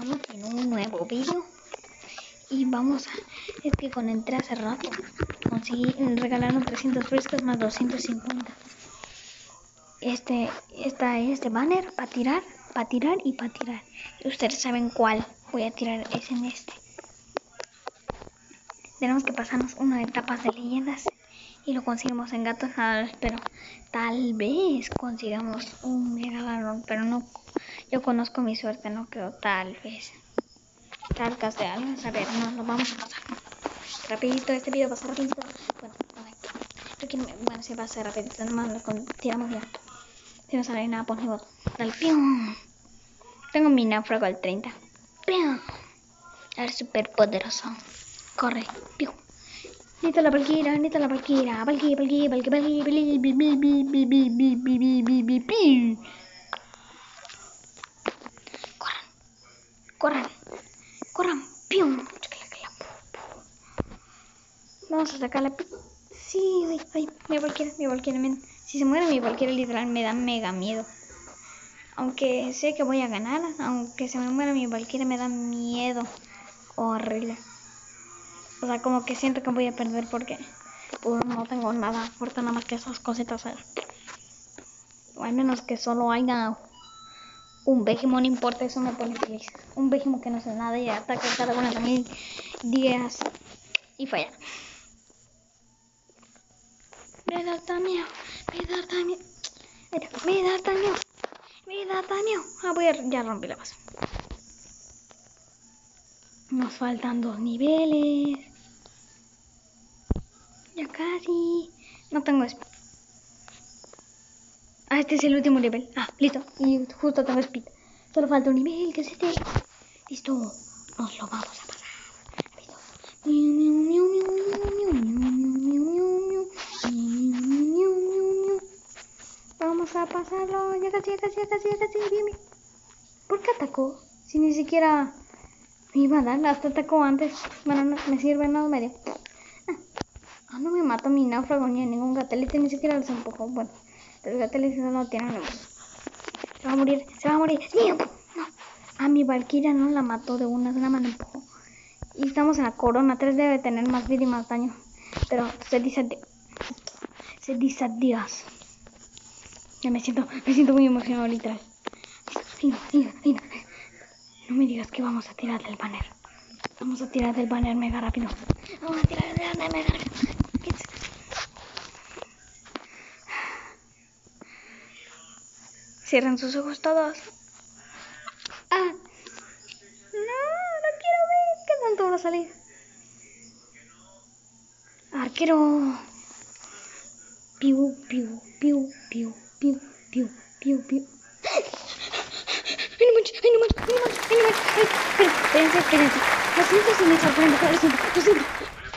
estamos en un nuevo vídeo y vamos a... Es que con entré hace rato conseguí regalaron 300 frescos más 250. Este, esta es de banner para tirar, para tirar y para tirar. Ustedes saben cuál voy a tirar, es en este. Tenemos que pasarnos una de etapas de leyendas y lo conseguimos en gatos pero tal vez consigamos un mega pero no yo conozco mi suerte, no creo, tal vez. Carcas de algo, a ver, no, lo vamos a pasar. Rapidito, este video a ser rapidito. Bueno, yo quiero, bueno, sí va a ser rapidito, nomás lo tiramos ya. Si no sale nada, pues voto. Dale, pium. Tengo mi náufrago al 30. Pium. A ver, súper poderoso. Corre, pium. Nita la Valkyra, Nita la Valkyra, Valkyra, Valkyra, Valkyra, Valkyra, Corran. Vamos a sacarla. Sí, ay, ay, mi cualquiera, mi cualquiera. Si se muere mi cualquiera, literal, me da mega miedo. Aunque sé que voy a ganar, aunque se me muera mi cualquiera, me da miedo horrible. O sea, como que siento que voy a perder porque pues, no tengo nada fuerte nada más que esas cositas. O al menos que solo haya un Behemoth, no importa, eso me pone feliz. Un Behemoth que no hace nada y ataca cada una de mil días y falla. Me da daño, me da daño, me da daño, me da daño. Ah, voy a, ya rompí la base. Nos faltan dos niveles. Ya casi. No tengo espacio. Ah, este es el último nivel. Ah, listo. Y justo tengo speed. Solo falta un nivel que se te... Listo. Nos lo vamos a pasar. Vamos a pasarlo. Ya casi, ya casi, ya casi, ya casi. Bien, bien. ¿Por qué atacó? Si ni siquiera me iba a dar. Hasta atacó antes. Bueno, no me sirve, no medio. Ah, no me mató mi náufrago ni ningún gatelete. Ni siquiera los empujó. Bueno. La televisión no tiene Se va a morir, se va a morir. No. A mi Valkyria no la mató de una, más la empujó. Y estamos en la corona. Tres debe tener más vida y más daño. Pero se dice adiós. Se dice adiós. Ya me siento, me siento muy emocionado literal. No me digas que vamos a tirar del banner. Vamos a tirar del banner mega rápido. Vamos a tirar del banner mega rápido. Cierran sus ojos todos. ¡Ah! No, no quiero ver. ¿Qué tanto va a salir? Arquero. Piu, piu, piu, piu, piu, piu, piu, piu. ¡Ay, no manches! ¡Ay, no manches! ¡Ay, no manches! ¡Ay, no manches! ¡Ay, pero, espérense, espérense! Lo siento si me sorprende, lo siento, lo siento.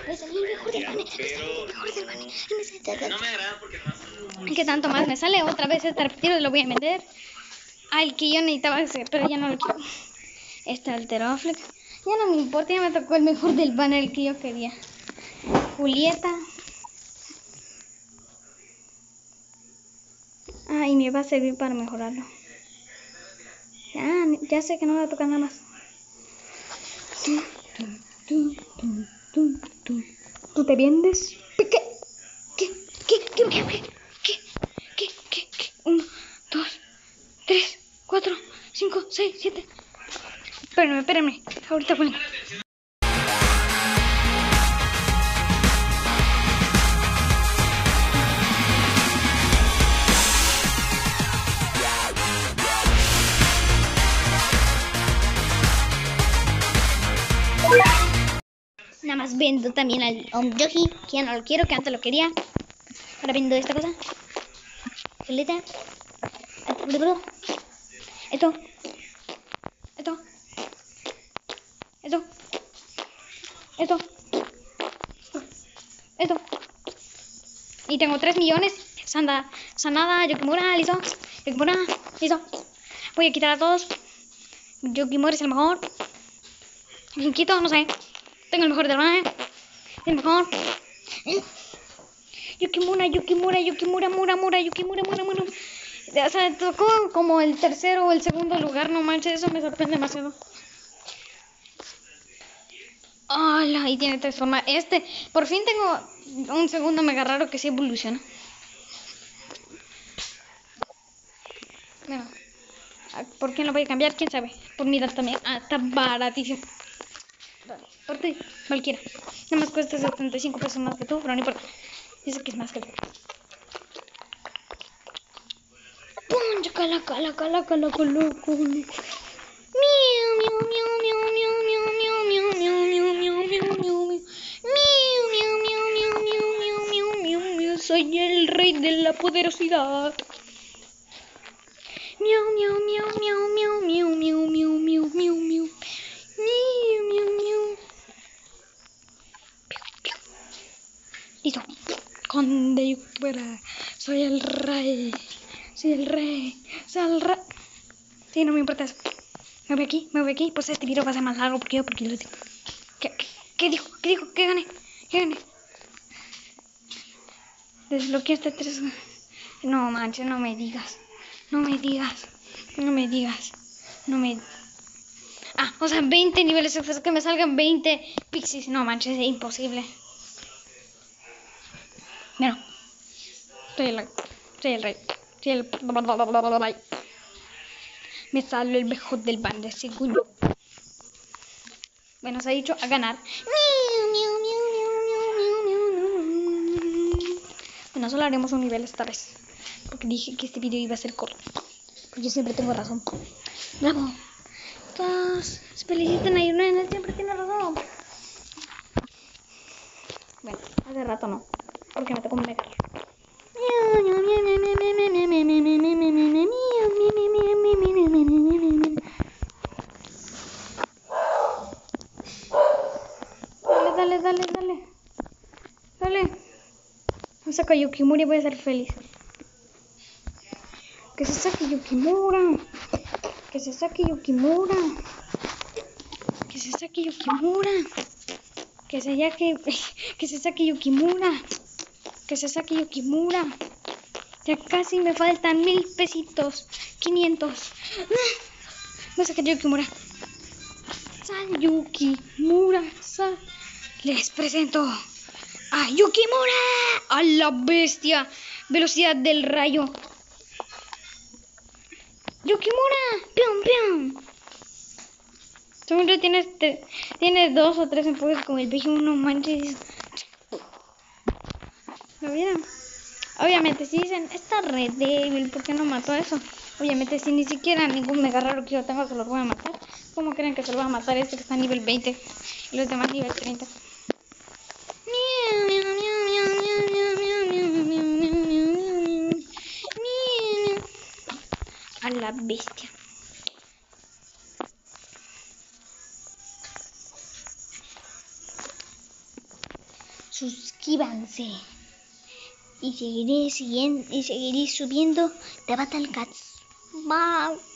Me salí el mejor del panel, me salí el mejor del panel. No me agrada porque no ¿Qué tanto más me sale? Otra vez este repetido lo voy a meter. Ah, el que yo necesitaba ese, pero ya no lo quiero. Este alteroflex. Ya no me importa, ya me tocó el mejor del banner que yo quería. Julieta. Ah, y me va a servir para mejorarlo. Ah, ya sé que no me va a tocar nada más. ¿Tú te vienes? ¿Qué? ¿Qué? ¿Qué? ¿Qué? ¿Qué? ¿Qué? 5, 6, 7. Espérenme, espérenme. Ahorita vuelvo. Nada más vendo también al Om Yogi, que ya no lo quiero, que antes lo quería. Ahora vendo esta cosa. Violeta. Esto. Esto. Esto. Esto. Esto. Y tengo 3 millones. Sanda, Sanada, Yokimura, listo. Yokimura, listo. Voy a quitar a todos. Yokimura es el mejor. Quito, no sé. Tengo el mejor del mar. El mejor. Yukimura, Yukimura, Yukimura, Mura, Mura, Yukimura, Mura, Mura. O sea, tocó como el tercero o el segundo lugar, no manches, eso me sorprende demasiado. ¡Hala! Y tiene tres. Este, por fin tengo un segundo mega raro que se evoluciona. Bueno, ¿por quién lo voy a cambiar? ¿Quién sabe? Por mi edad también. Ah, está baratísimo. Vale, por ti, cualquiera. Nada más cuesta 75 pesos más que tú, pero no importa. Dice que es más que tú. ¡Pum! Cala, cala, cala, cala, cala. Miau, miau, miau, miau, miau, miau, miau, miau, miau, miau, miau, miau, miau, miau. Soy el rey de la poderosidad. Miau, miau, miau, miau, miau, miau, miau, miau, miau, miau. Miau, miau, miau. Listo. Conde. Soy el rey. Soy el rey. Soy el rey. Sí, no me importa eso. Me voy aquí, me voy aquí. Pues este video va a ser más largo porque yo, porque yo lo digo. ¿Qué, qué, qué dijo? ¿Qué dijo? ¿Qué gané? ¿Qué gané? Desbloqueé este tres. No manches, no me digas. No me digas. No me digas. No me. Ah, o sea, 20 niveles extras. Que me salgan 20 pixies. No manches, es imposible. Mira. Soy el, soy el rey. El. Me sale el mejor del bando, según. Bueno, se ha dicho a ganar. Bueno, solo haremos un nivel esta vez. Porque dije que este video iba a ser corto. Porque yo siempre tengo razón. Bravo. Todos se felicitan a Irene, siempre tiene razón. Bueno, hace rato no. Porque me tocó un mega. Dale, dale, dale, dale. Dale. Me saca Yukimura y voy a ser feliz. Que se saque Yukimura. Que se saque Yukimura. Que se saque Yukimura. Que se saque, que se saque Yukimura. Que se saque Yukimura. Ya casi me faltan mil pesitos. 500. Voy a sacar Yukimura. Sal Yukimura. Sal. Les presento a Yukimura. A la bestia. Velocidad del rayo. Yukimura. Pium. Según yo tienes, te- tienes dos o tres enfoques con el pecho. No manches. ¿Lo vieron? Obviamente, si dicen, está re débil, ¿por qué no mató eso? Obviamente, si ni siquiera ningún mega raro que yo tengo se los voy a matar. ¿Cómo creen que se lo va a matar este que está a nivel 20 y los demás nivel 30? A la bestia. Suscríbanse y seguiré siguiendo y seguiré subiendo de Battle Cats. Bye.